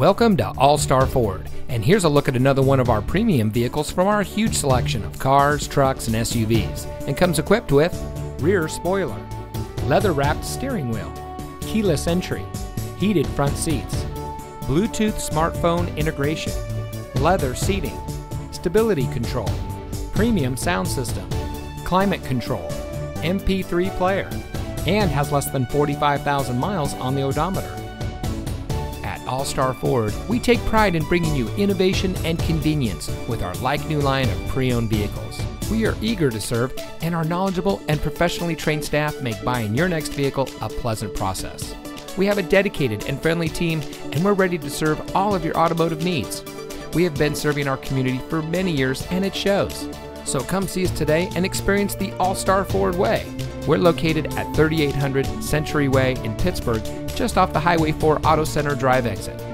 Welcome to All Star Ford, and here's a look at another one of our premium vehicles from our huge selection of cars, trucks, and SUVs, and comes equipped with rear spoiler, leather wrapped steering wheel, keyless entry, heated front seats, Bluetooth smartphone integration, leather seating, stability control, premium sound system, climate control, MP3 player, and has less than 45,000 miles on the odometer. All Star Ford, we take pride in bringing you innovation and convenience with our like new line of pre owned vehicles. We are eager to serve, and our knowledgeable and professionally trained staff make buying your next vehicle a pleasant process. We have a dedicated and friendly team, and we're ready to serve all of your automotive needs. We have been serving our community for many years, and it shows. So come see us today and experience the All Star Ford way. We're located at 3800 Century Way in Pittsburg, just off the Highway 4 Auto Center Drive exit.